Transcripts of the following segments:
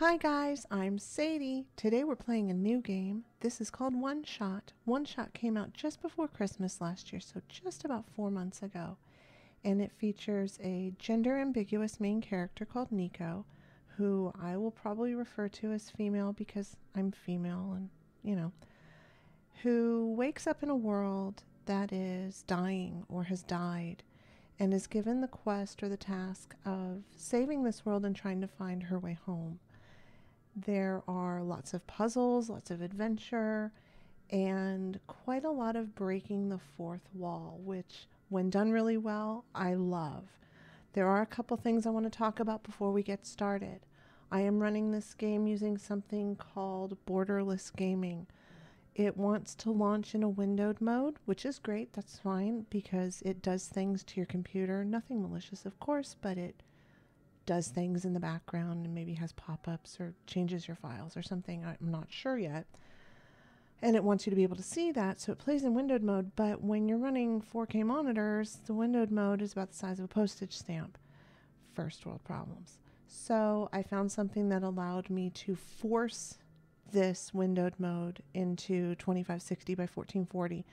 Hi guys, I'm Sadie. Today we're playing a new game. This is called OneShot. One Shot came out just before Christmas last year, so just about four months ago. And it features a gender ambiguous main character called Niko, who I will probably refer to as female because I'm female and, you know, who wakes up in a world that is dying or has died and is given the quest or the task of saving this world and trying to find her way home. There are lots of puzzles, lots of adventure, and quite a lot of breaking the fourth wall, which, when done really well, I love. There are a couple things I want to talk about before we get started. I am running this game using something called Borderless Gaming. It wants to launch in a windowed mode, which is great. That's fine because it does things to your computer. Nothing malicious, of course, but it does things in the background and maybe has pop ups or changes your files or something. I'm not sure yet. And it wants you to be able to see that, so it plays in windowed mode. But when you're running 4K monitors, the windowed mode is about the size of a postage stamp. First world problems. So I found something that allowed me to force this windowed mode into 2560 by 1440.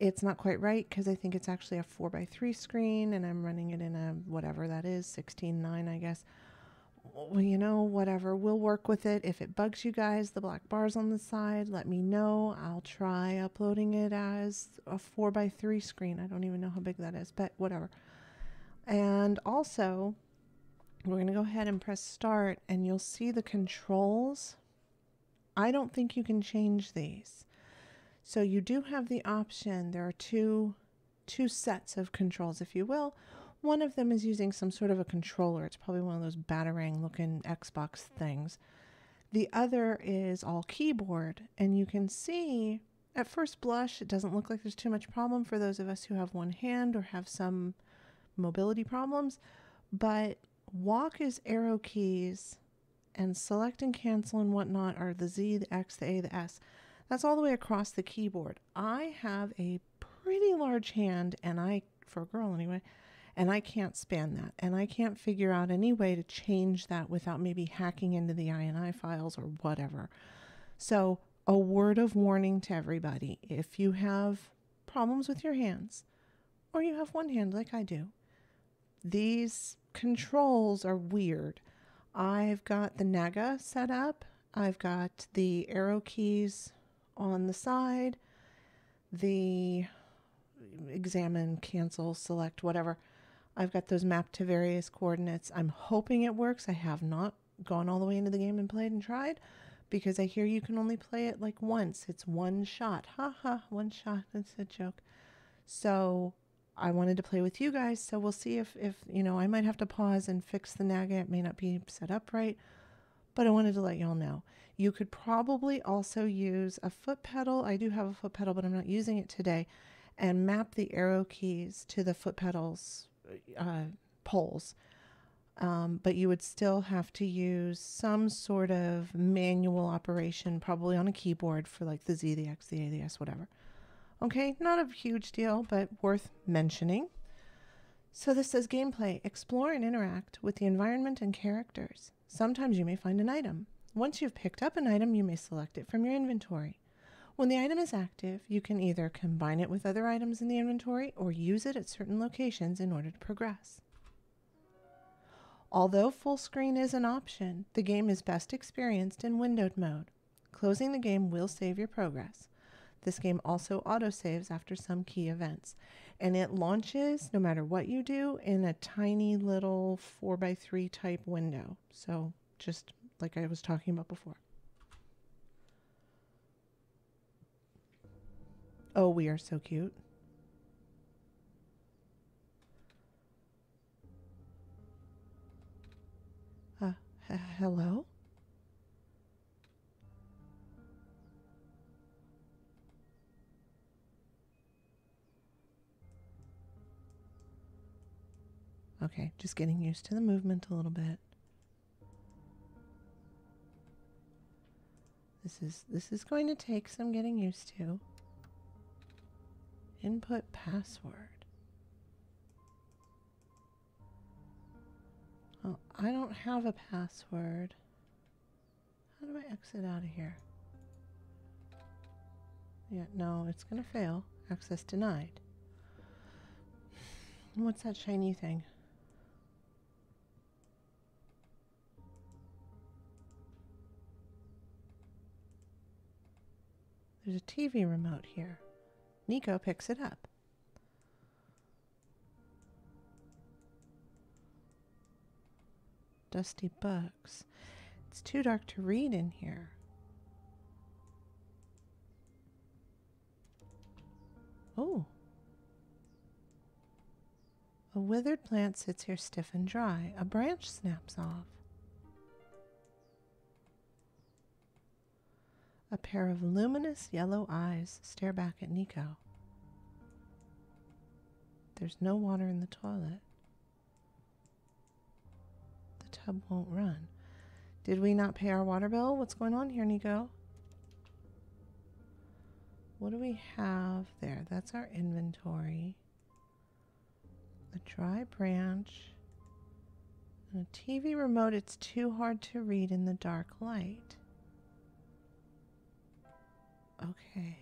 It's not quite right because I think it's actually a 4 by 3 screen and I'm running it in a whatever that is, 16.9, I guess. Well, you know, whatever. We'll work with it. If it bugs you guys, the black bars on the side, let me know. I'll try uploading it as a 4 by 3 screen. I don't even know how big that is, but whatever. And also, we're going to go ahead and press start and you'll see the controls I don't think you can change these. So you do have the option. There are two two sets of controls, if you will. One of them is using some sort of a controller. It's probably one of those batarang looking Xbox things. The other is all keyboard, and you can see at first blush, it doesn't look like there's too much problem for those of us who have one hand or have some mobility problems. But walk is arrow keys and select and cancel and whatnot are the Z, the X, the A, the S. That's all the way across the keyboard. I have a pretty large hand, and I, for a girl anyway, and I can't span that. And I can't figure out any way to change that without maybe hacking into the INI files or whatever. So, a word of warning to everybody if you have problems with your hands, or you have one hand like I do, these controls are weird. I've got the Naga set up. I've got the arrow keys on the side, the examine, cancel, select, whatever. I've got those mapped to various coordinates. I'm hoping it works. I have not gone all the way into the game and played and tried because I hear you can only play it like once. It's one shot. Ha ha, one shot. That's a joke. So I wanted to play with you guys, so we'll see if, if you know, I might have to pause and fix the Naga. It may not be set up right, but I wanted to let y'all know. You could probably also use a foot pedal. I do have a foot pedal, but I'm not using it today, and map the arrow keys to the foot pedals uh, poles. Um, but you would still have to use some sort of manual operation, probably on a keyboard for like the Z, the X, the A, the S, whatever. Okay, not a huge deal, but worth mentioning. So this says gameplay. Explore and interact with the environment and characters. Sometimes you may find an item. Once you've picked up an item, you may select it from your inventory. When the item is active, you can either combine it with other items in the inventory or use it at certain locations in order to progress. Although full screen is an option, the game is best experienced in windowed mode. Closing the game will save your progress. This game also autosaves after some key events. And it launches, no matter what you do, in a tiny little 4x3 type window. So, just like I was talking about before. Oh, we are so cute. Uh, hello? Okay, just getting used to the movement a little bit. This is this is going to take some getting used to. Input password. Oh, I don't have a password. How do I exit out of here? Yeah, no, it's going to fail. Access denied. What's that shiny thing? There's a TV remote here. Niko picks it up. Dusty books. It's too dark to read in here. Oh. A withered plant sits here stiff and dry. A branch snaps off. A pair of luminous yellow eyes stare back at Niko. There's no water in the toilet. The tub won't run. Did we not pay our water bill? What's going on here, Niko? What do we have there? That's our inventory. A dry branch. And a TV remote. It's too hard to read in the dark light. Okay.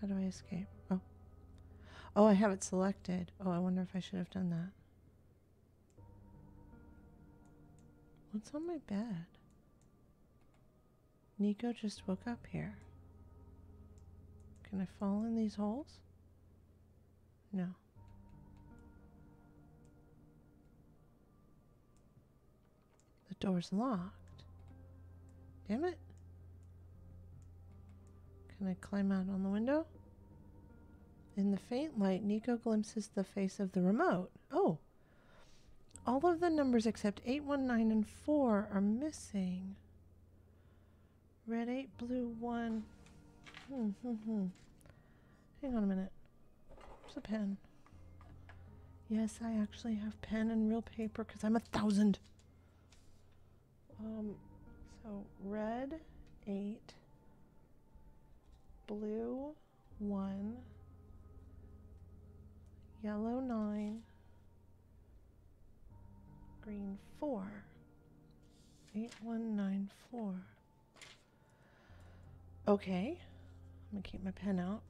How do I escape? Oh. Oh, I have it selected. Oh, I wonder if I should have done that. What's on my bed? Niko just woke up here. Can I fall in these holes? No. The door's locked. Damn it. Can I climb out on the window? In the faint light, Niko glimpses the face of the remote. Oh! All of the numbers except 819 and 4 are missing. Red 8, blue 1. Hmm, hmm, hmm. Hang on a minute. There's a pen? Yes, I actually have pen and real paper because I'm a thousand. Um, so red 8 blue 1, yellow 9, green 4, 8194. Okay, I'm going to keep my pen out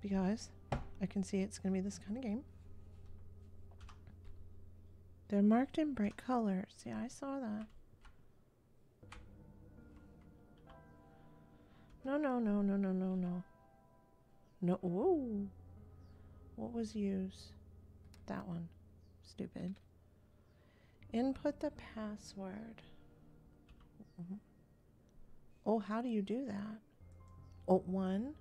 because I can see it's going to be this kind of game. They're marked in bright colors. Yeah, I saw that. No, no, no, no, no, no, no. No, whoa. What was used? That one. Stupid. Input the password. Mm -hmm. Oh, how do you do that? Oh, one.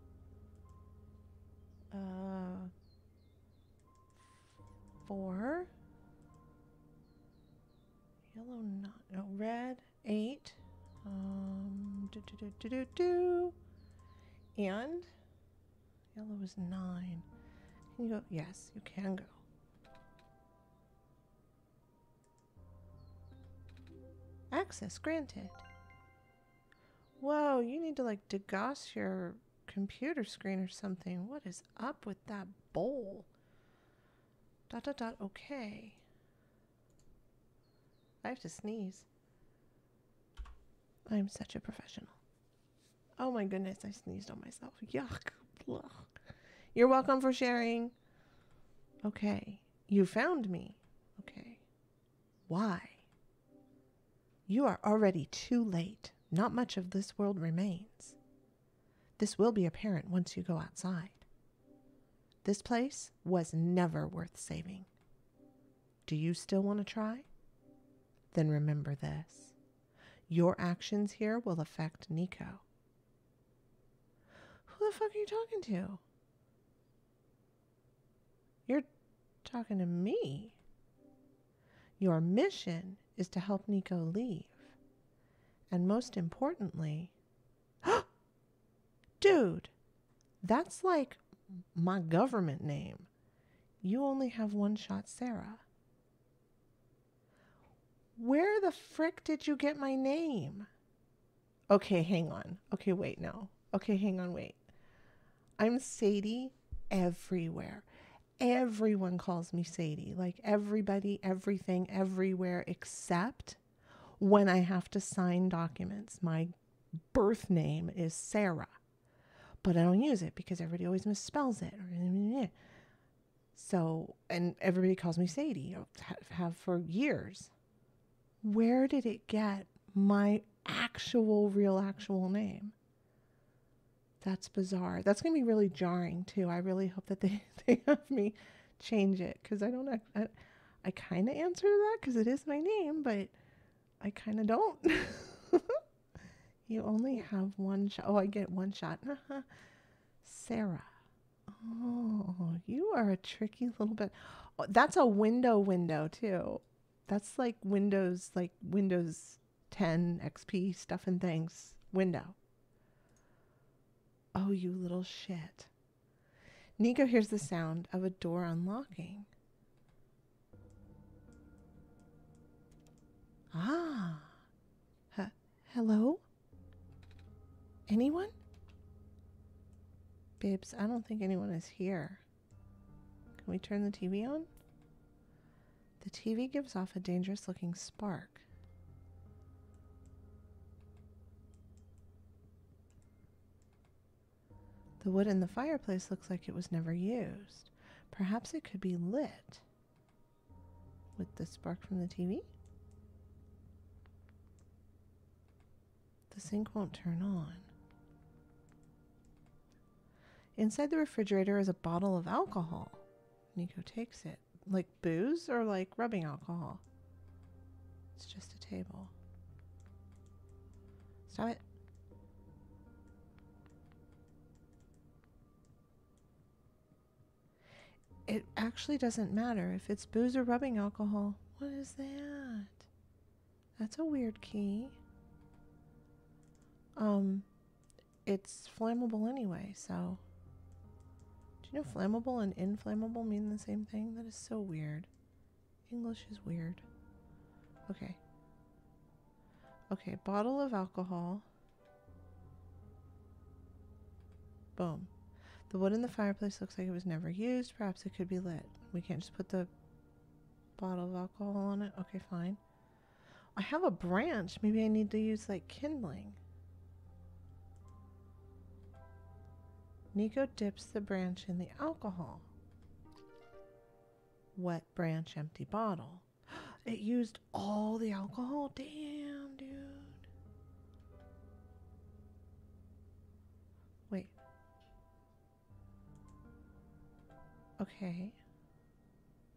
Uh, four. Yellow, not, no, red, eight. Um, do, do, do, do, do. And yellow is nine. Can you go? Yes, you can go. Access granted. Whoa, you need to like degauss your computer screen or something. What is up with that bowl? Dot dot dot. Okay. I have to sneeze. I'm such a professional. Oh my goodness, I sneezed on myself. Yuck. Ugh. You're welcome for sharing. Okay. You found me. Okay. Why? You are already too late. Not much of this world remains. This will be apparent once you go outside. This place was never worth saving. Do you still want to try? Then remember this. Your actions here will affect Niko. Who the fuck are you talking to? You're talking to me. Your mission is to help Niko leave. And most importantly, dude, that's like my government name. You only have one shot, Sarah. Where the frick did you get my name? Okay, hang on. Okay, wait, no. Okay, hang on, wait. I'm Sadie everywhere. Everyone calls me Sadie. Like everybody, everything, everywhere, except when I have to sign documents. My birth name is Sarah, but I don't use it because everybody always misspells it. So, and everybody calls me Sadie, have for years. Where did it get my actual, real, actual name? That's bizarre. That's going to be really jarring too. I really hope that they, they have me change it because I don't, I, I kind of answer to that because it is my name, but I kind of don't. you only have one shot. Oh, I get one shot. Sarah. Oh, you are a tricky little bit. Oh, that's a window window too. That's like Windows, like Windows 10 XP stuff and things. Window. Oh, you little shit. Niko hears the sound of a door unlocking. Ah. H- hello? Anyone? Bibs, I don't think anyone is here. Can we turn the TV on? The TV gives off a dangerous looking spark. The wood in the fireplace looks like it was never used. Perhaps it could be lit with the spark from the TV? The sink won't turn on. Inside the refrigerator is a bottle of alcohol. Niko takes it. Like booze or like rubbing alcohol? It's just a table. Stop it. It actually doesn't matter if it's booze or rubbing alcohol. What is that? That's a weird key. Um, it's flammable anyway, so do you know flammable and inflammable mean the same thing? That is so weird. English is weird. Okay. Okay, bottle of alcohol. Boom. The wood in the fireplace looks like it was never used. Perhaps it could be lit. We can't just put the bottle of alcohol on it. Okay, fine. I have a branch. Maybe I need to use like kindling. Niko dips the branch in the alcohol. Wet branch, empty bottle. It used all the alcohol? Damn, dude. Wait. Okay.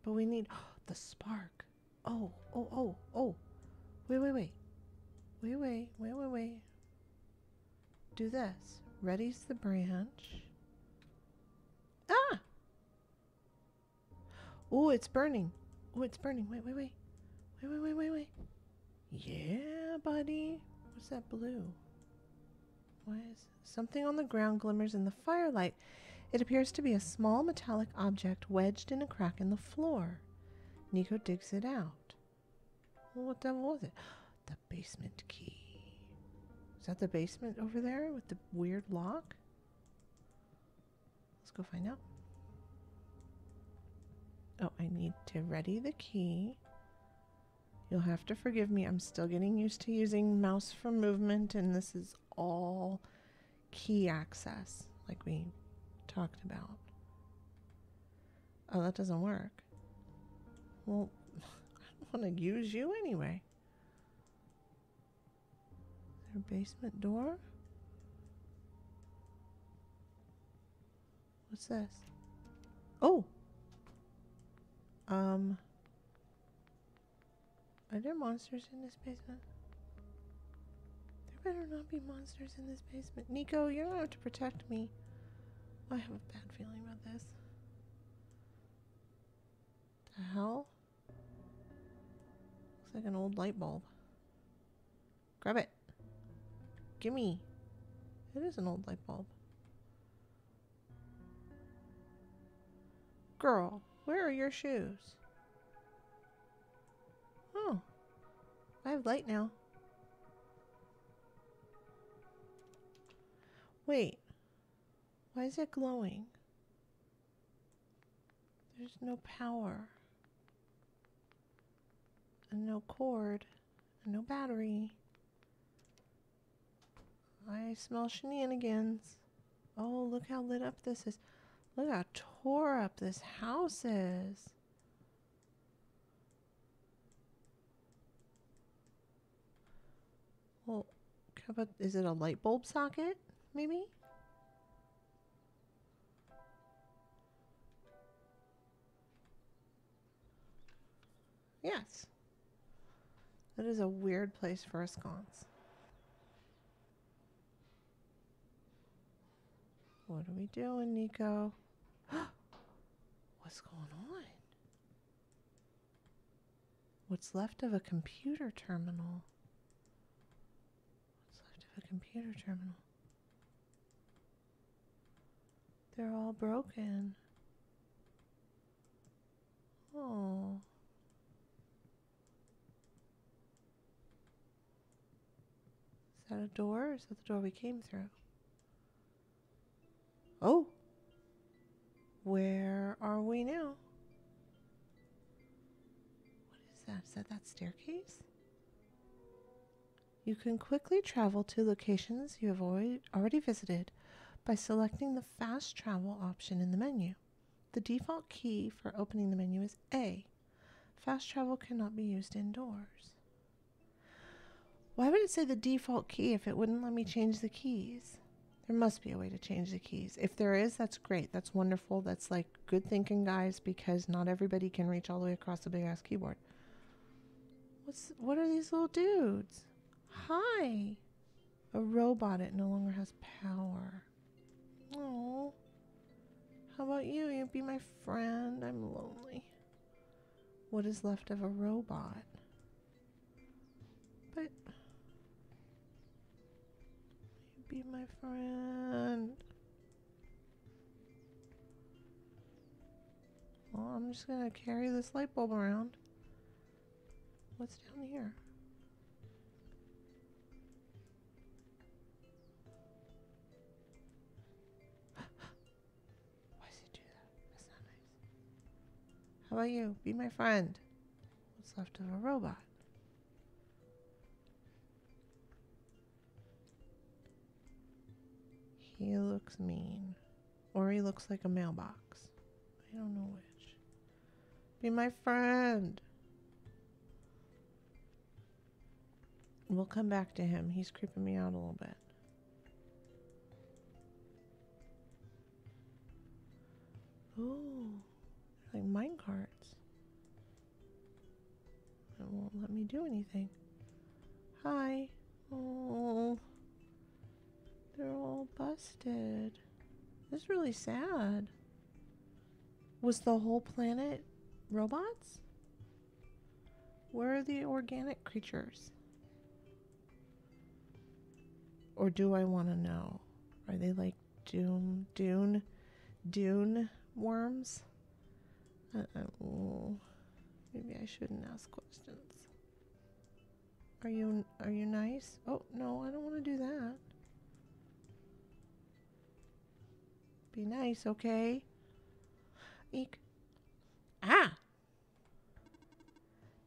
But we need the spark. Oh, oh, oh, oh. Wait, wait, wait. Wait, wait, wait, wait, wait. Do this. Ready's the branch. Ah! Oh, it's burning. Oh, it's burning. Wait, wait, wait. Wait, wait, wait, wait, wait. Yeah, buddy. What's that blue? Why is something on the ground glimmers in the firelight? It appears to be a small metallic object wedged in a crack in the floor. Niko digs it out. Well, what the was it? The basement key. Is that the basement over there with the weird lock? Let's go find out. Oh, I need to ready the key. You'll have to forgive me. I'm still getting used to using mouse for movement, and this is all key access, like we talked about. Oh, that doesn't work. Well, I don't want to use you anyway. A basement door? What's this? Oh! Um. Are there monsters in this basement? There better not be monsters in this basement. Niko, you're gonna have to protect me. I have a bad feeling about this. The hell? Looks like an old light bulb. Grab it. Gimme. It is an old light bulb. Girl, where are your shoes? Oh, I have light now. Wait, why is it glowing? There's no power and no cord And No battery. I smell shenanigans. Oh, look how lit up this is. Look how tore up this house is. Well, how about, is it a light bulb socket, maybe? Yes. That is a weird place for a sconce. What are we doing, Niko? What's going on? What's left of a computer terminal? What's left of a computer terminal? They're all broken. Oh. Is that a door? Is that the door we came through? Oh. Where are we now? What is that? Is that that staircase? You can quickly travel to locations you have already, already visited by selecting the fast travel option in the menu. The default key for opening the menu is A. Fast travel cannot be used indoors. Why would it say the default key if it wouldn't let me change the keys? There must be a way to change the keys. If there is, that's great. That's wonderful. That's like good thinking, guys, because not everybody can reach all the way across the big ass keyboard. What's what are these little dudes? Hi. A robot. It no longer has power. Oh. How about you? You'd be my friend. I'm lonely. What is left of a robot? But you'd be my friend. I'm just gonna carry this light bulb around. What's down here? Why does it do that? That's not nice. How about you? Be my friend. What's left of a robot? He looks mean. Or he looks like a mailbox. I don't know which. Be my friend. We'll come back to him. He's creeping me out a little bit. Oh, like mine carts. It won't let me do anything. Hi. Oh. They're all busted. This is really sad. Was the whole planet robots? Where are the organic creatures? Or do I want to know? Are they like Dune, Dune, Dune worms? Uh oh. Maybe I shouldn't ask questions. Are you are you nice? Oh no, I don't want to do that. Be nice, okay? Eek. Ah!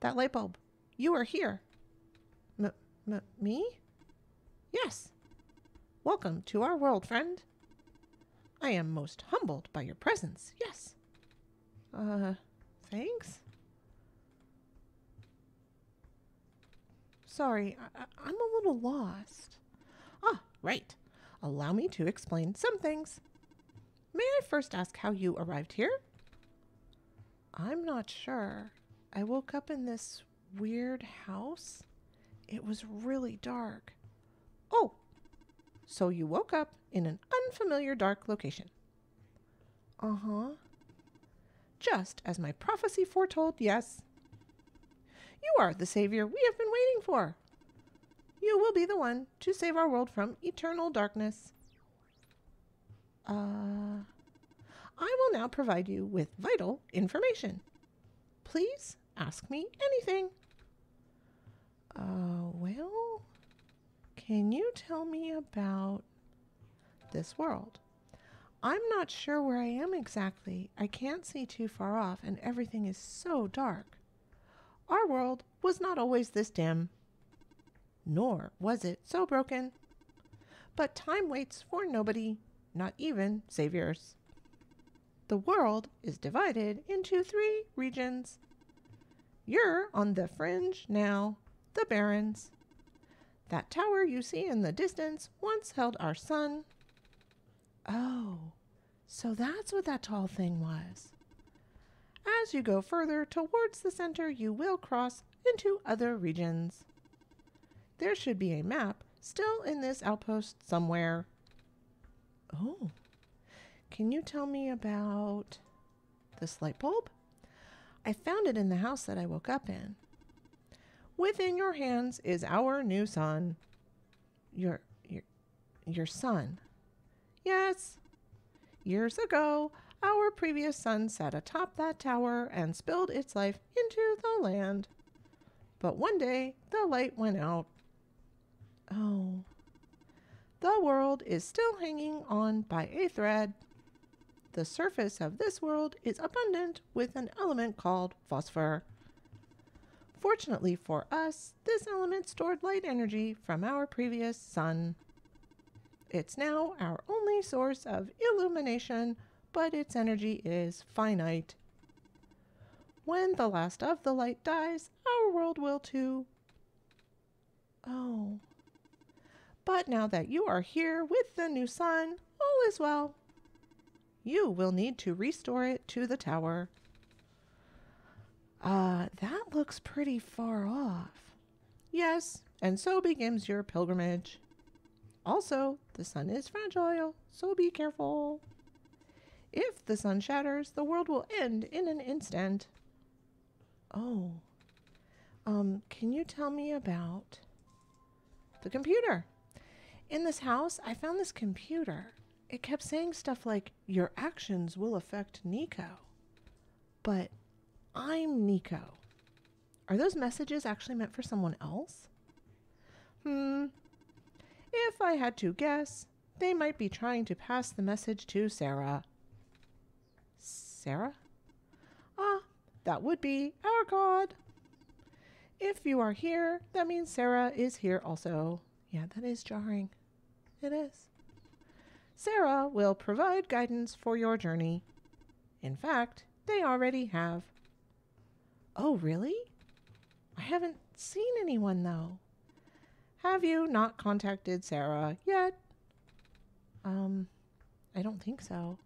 That light bulb. You are here. M, m me? Yes. Welcome to our world, friend. I am most humbled by your presence. Yes. Uh, thanks? Sorry, I- I'm a little lost. Ah, right. Allow me to explain some things. May I first ask how you arrived here? I'm not sure. I woke up in this weird house. It was really dark. Oh, so you woke up in an unfamiliar dark location. Uh huh. Just as my prophecy foretold, yes. You are the savior we have been waiting for. You will be the one to save our world from eternal darkness. Uh, I will now provide you with vital information. Please ask me anything. Uh, well, can you tell me about this world? I'm not sure where I am exactly. I can't see too far off, and everything is so dark. Our world was not always this dim. nor was it so broken. But time waits for nobody, not even saviors. The world is divided into three regions. You're on the fringe now, the Barrens. That tower you see in the distance once held our sun. Oh, so that's what that tall thing was. As you go further towards the center, you will cross into other regions. There should be a map still in this outpost somewhere. Oh, can you tell me about this light bulb? I found it in the house that I woke up in. Within your hands is our new sun. Your your your son. Yes. Years ago, our previous sun sat atop that tower and spilled its life into the land. But one day the light went out. Oh. The world is still hanging on by a thread. The surface of this world is abundant with an element called phosphor. Fortunately for us, this element stored light energy from our previous sun. It's now our only source of illumination but its energy is finite. When the last of the light dies, our world will too. Oh. But now that you are here with the new sun, all is well. You will need to restore it to the tower. Ah, uh, that looks pretty far off. Yes, and so begins your pilgrimage. Also, the sun is fragile, so be careful. If the sun shatters, the world will end in an instant. Oh. Um, can you tell me about the computer? In this house, I found this computer. It kept saying stuff like, Your actions will affect Niko. But I'm Niko. Are those messages actually meant for someone else? Hmm. If I had to guess, they might be trying to pass the message to Sarah. Sarah? Ah, that would be our God. If you are here, that means Sarah is here also. Yeah, that is jarring. It is. Sarah will provide guidance for your journey. In fact, they already have. Oh, really? I haven't seen anyone though. Have you not contacted Sarah yet? Um, I don't think so.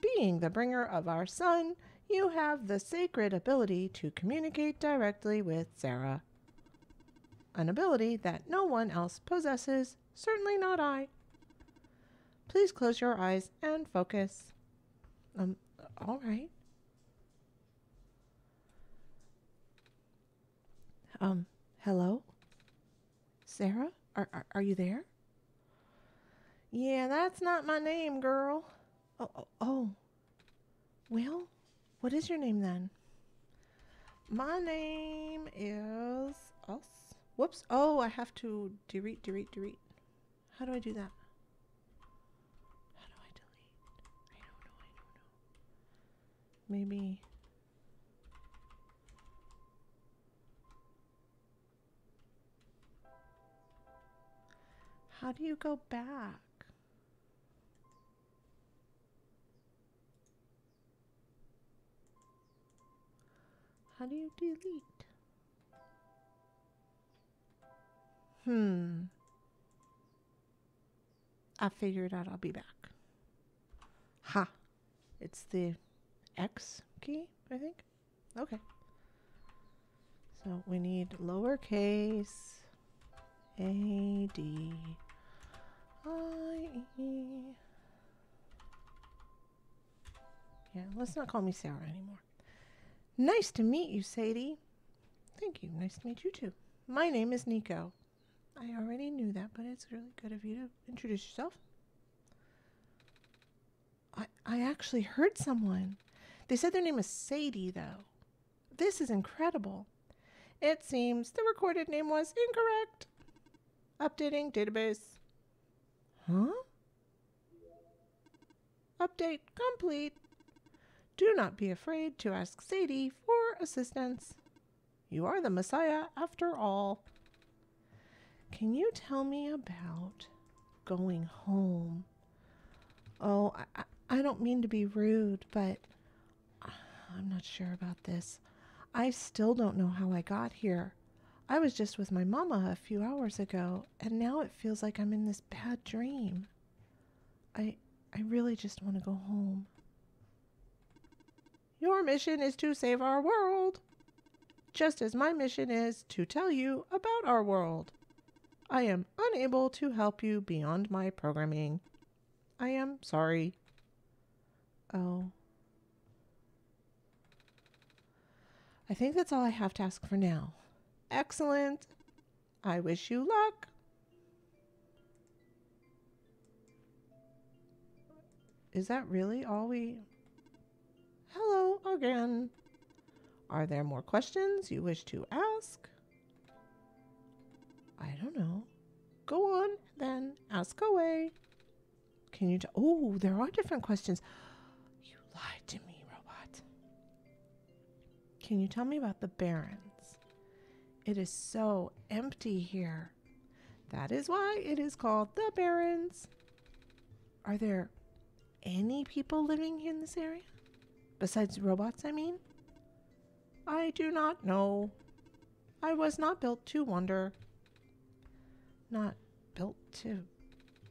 Being the bringer of our sun, you have the sacred ability to communicate directly with Sarah. An ability that no one else possesses, certainly not I. Please close your eyes and focus. Um, all right. Um, hello? Sarah? Are, are, are you there? Yeah, that's not my name, girl. Oh, oh, oh. Well, what is your name then? My name is us. Whoops. Oh, I have to delete, delete, delete. How do I do that? How do I delete? I don't know. I don't know. Maybe. How do you go back? How do you delete? Hmm. I figured out I'll be back. Ha. It's the X key, I think. Okay. So we need lowercase a D I E. Yeah, let's not call me Sarah anymore. Nice to meet you, Sadie. Thank you. Nice to meet you too. My name is Niko. I already knew that, but it's really good of you to introduce yourself. I, I actually heard someone. They said their name is Sadie, though. This is incredible. It seems the recorded name was incorrect. Updating database. Huh? Update complete. Do not be afraid to ask Sadie for assistance. You are the Messiah after all. Can you tell me about going home? Oh, I, I don't mean to be rude, but I'm not sure about this. I still don't know how I got here. I was just with my mama a few hours ago, and now it feels like I'm in this bad dream. I I really just want to go home. Your mission is to save our world, just as my mission is to tell you about our world. I am unable to help you beyond my programming. I am sorry. Oh. I think that's all I have to ask for now. Excellent. I wish you luck. Is that really all we. Hello again. Are there more questions you wish to ask? I don't know. Go on, then. Ask away. Can you? Oh, there are different questions. You lied to me. Can you tell me about the Barrens? It is so empty here. That is why it is called the Barrens. Are there any people living in this area? Besides robots, I mean? I do not know. I was not built to wonder. Not built to.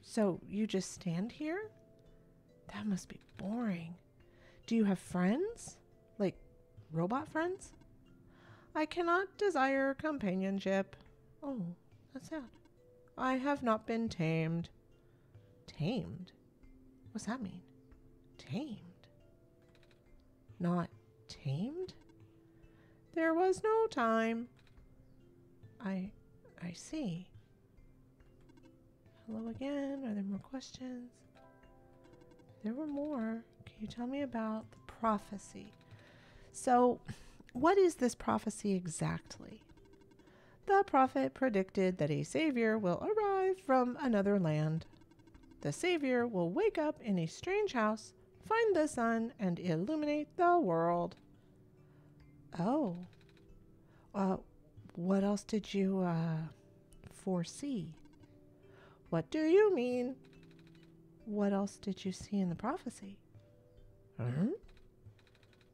So you just stand here? That must be boring. Do you have friends? Robot friends? I cannot desire companionship. Oh, that's sad. I have not been tamed. Tamed? What's that mean? Tamed? Not tamed? There was no time. I I see. Hello again. Are there more questions? There were more. Can you tell me about the prophecy? So, what is this prophecy exactly? The prophet predicted that a savior will arrive from another land. The savior will wake up in a strange house, find the sun, and illuminate the world. Oh. Uh, what else did you, uh, foresee? What do you mean? What else did you see in the prophecy? Huh?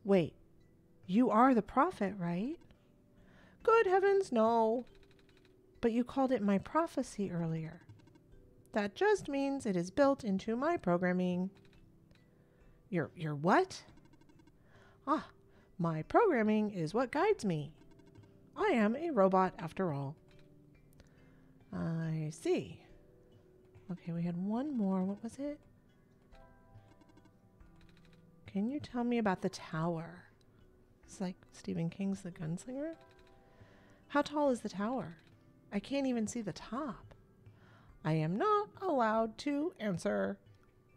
Wait, you are the prophet, right? Good heavens, no. But you called it my prophecy earlier. That just means it is built into my programming. Your your what? Ah, my programming is what guides me. I am a robot after all. I see. Okay, we had one more. What was it? Can you tell me about the tower? It's like Stephen King's The Gunslinger. How tall is the tower? I can't even see the top. I am not allowed to answer.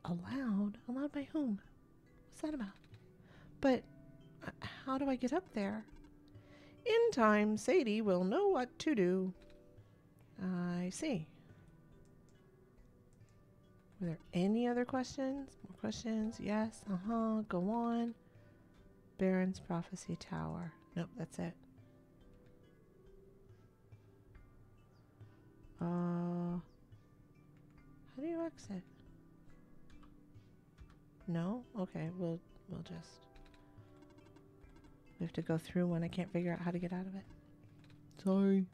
Allowed? Allowed by whom? What's that about? But uh, how do I get up there? In time, Sadie will know what to do. I see. Were there any other questions? More questions? Yes. Uh huh. Go on. Barrens Prophecy Tower. Nope, that's it. Uh, how do you exit? No? Okay, we'll we'll just we have to go through one. I can't figure out how to get out of it. Sorry.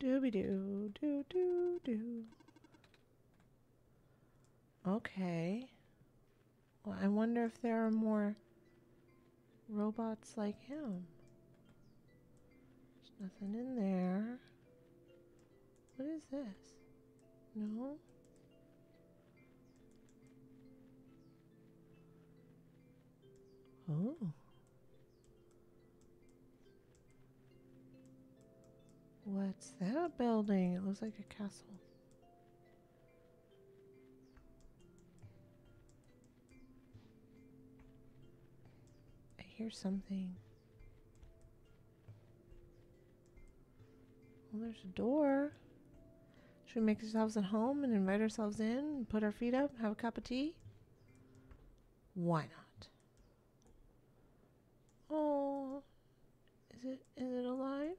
Dooby doo doo doo doo. Okay. Well, I wonder if there are more robots like him. There's nothing in there. What is this? No? Oh. What's that building? It looks like a castle. Hear something. Well, there's a door. Should we make ourselves at home and invite ourselves in and put our feet up, and have a cup of tea? Why not? Oh, is it is it alive?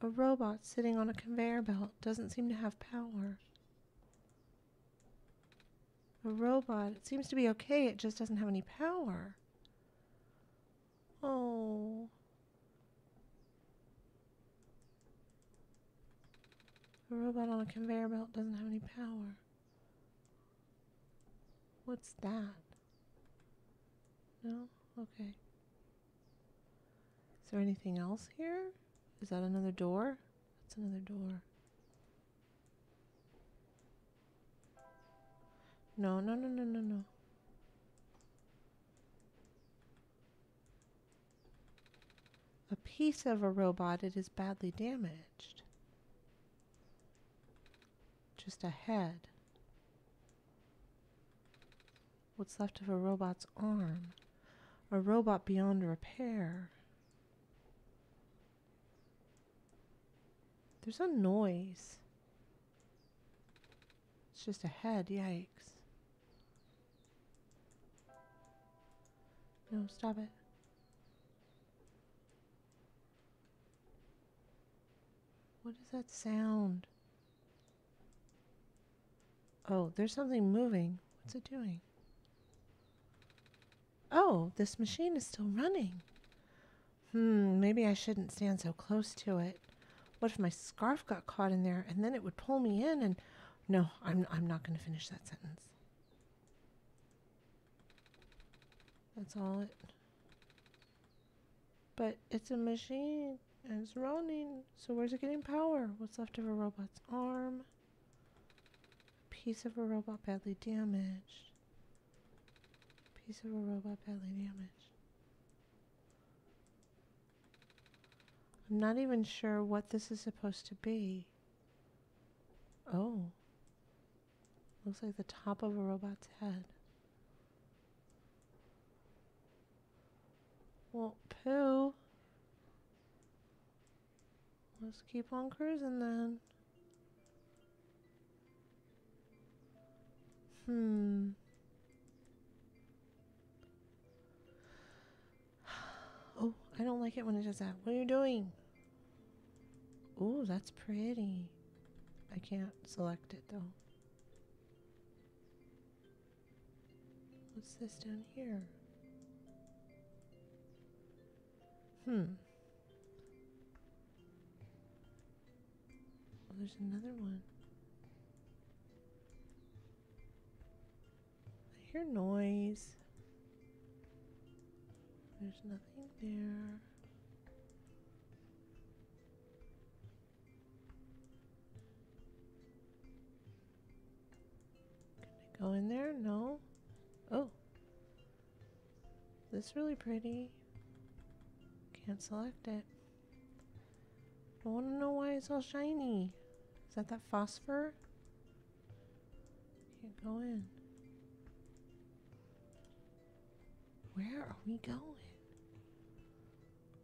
A robot sitting on a conveyor belt doesn't seem to have power. A robot, it seems to be okay, it just doesn't have any power. Oh. A robot on a conveyor belt doesn't have any power. What's that? No? Okay. Is there anything else here? Is that another door? That's another door. No, no, no, no, no, no. A piece of a robot, it is badly damaged. Just a head. What's left of a robot's arm? A robot beyond repair. There's a noise. It's just a head, yikes. No, stop it. What is that sound? Oh, there's something moving. What's it doing? Oh, this machine is still running. Hmm, maybe I shouldn't stand so close to it. What if my scarf got caught in there and then it would pull me in and no, I'm I'm not going to finish that sentence. That's all it But it's a machine and it's running. So where's it getting power? What's left of a robot's arm? Piece of a robot badly damaged. Piece of a robot badly damaged. I'm not even sure what this is supposed to be. Oh. Looks like the top of a robot's head. Well, poo. Let's keep on cruising then. Hmm. Oh, I don't like it when it does that. What are you doing? Oh, that's pretty. I can't select it though. What's this down here? Hmm. Oh, there's another one. I hear noise. There's nothing there. Can I go in there? No. Oh. This really pretty. Can't select it. I want to know why it's all shiny. Is that that phosphor? Can't go in. Where are we going?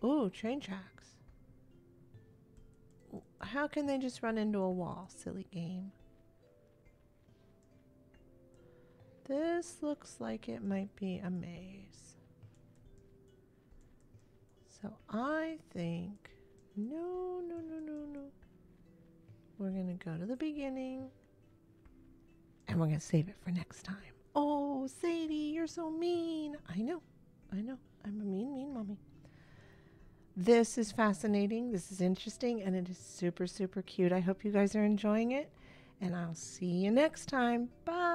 Oh, train tracks. How can they just run into a wall? Silly game. This looks like it might be a maze. So I think, no, no, no, no, no. We're going to go to the beginning and we're going to save it for next time. Oh, Sadie, you're so mean. I know, I know. I'm a mean, mean mommy. This is fascinating. This is interesting and it is super, super cute. I hope you guys are enjoying it. And I'll see you next time. Bye.